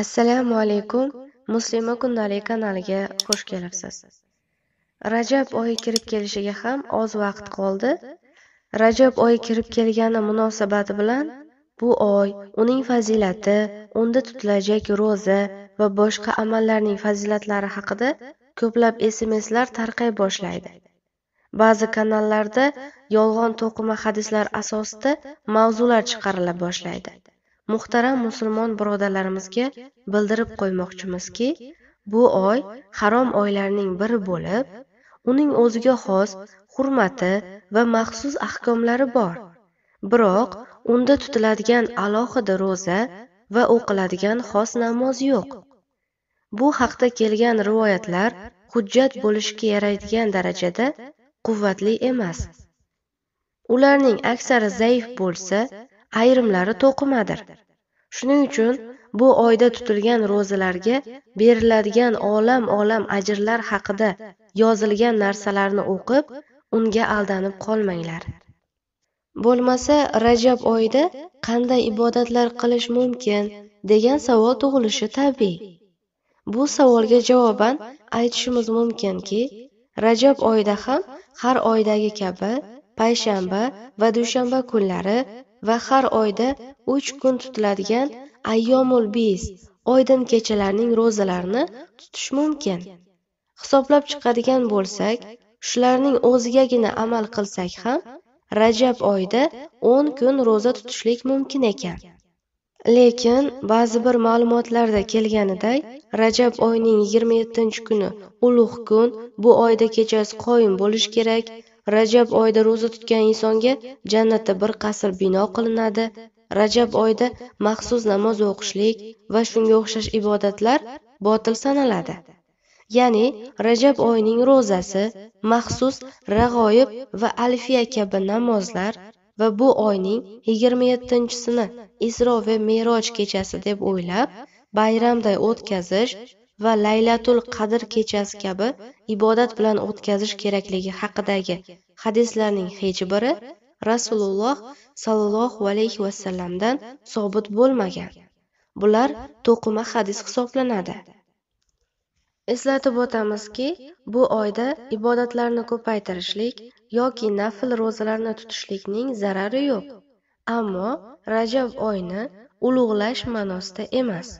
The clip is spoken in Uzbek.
Assalomu alaykum. Muslima kundalik kanaliga xush kelibsiz. Rajab oyi kirib kelishiga ham oz vaqt qoldi. Rajab oyi kirib kelgani munosabati bilan bu oy, uning fazilati, unda tutilajak ro'za va boshqa amallarning fazilatlari haqida ko'plab SMSlar tarqay boshlaydi. Ba'zi kanallarda yolg'on to'qima hadislar asosida mavzular chiqarila boshlaydi. Muhtaram musulmon birodarlarimizga bildirib qo'ymoqchimizki, bu oy harom oylarning biri bo'lib, uning o'ziga xos hurmati va maxsus ahkomlari bor. Biroq unda tutiladigan alohida ro'za va o'qiladigan xos namoz yo'q. Bu haqda kelgan rivoyatlar hujjat bo'lishga yaraydigan darajada quvvatli emas. Ularning aksari zaif bo'lsa, ayrimlari to'qimadir. Shuning uchun bu oyda tutilgan ro'zalarga beriladigan olam-olam ajrlar haqida yozilgan narsalarni o'qib, unga aldanib qolmanglar. Bo'lmasa, Rajab oyida qanday ibodatlar qilish mumkin degan savol tug'ilishi tabiiy. Bu savolga javoban aytishimiz mumkinki, Rajab oyida ham har oydagi kabi payshanba va dushanba kunlari va har oyda uch kun tutiladigan ayyomul bis oydin kechalarning ro'zalarini tutish mumkin. Hisoblab chiqadigan bo'lsak, shularning o'zigagina amal qilsak ham Rajab oyida 10 kun ro'za tutishlik mumkin ekan. Lekin ba'zi bir ma'lumotlarda kelganiday, Rajab oyining 27-kuni ulug' kun, bu oyda kechasi qoyim bo'lish kerak Rajab oyida ro'za tutgan insonga jannatda bir qasr bino qilinadi. Rajab oyida maxsus namoz o'qishlik va shunga o'xshash ibodatlar botil sanaladi. Ya'ni Rajab oyining ro'zasi, maxsus rag'oyib va alfiya kabi namozlar va bu oyning 27-sini Isro va Meroj kechasi deb o'ylab, bayramday o'tkazish va Laylatul Qadr kechasi kabi ibodat bilan o'tkazish kerakligi haqidagi hadislarning hech biri Rasululloh sollallohu alayhi vasallamdan sobit bo'lmagan. Bular to'qima hadis hisoblanadi. Eslatib o'tamizki, bu oyda ibodatlarni ko'paytirishlik yoki nafl ro'zalarni tutishlikning zarari yo'q. Ammo Rajab oyini ulug'lash ma'nosida emas.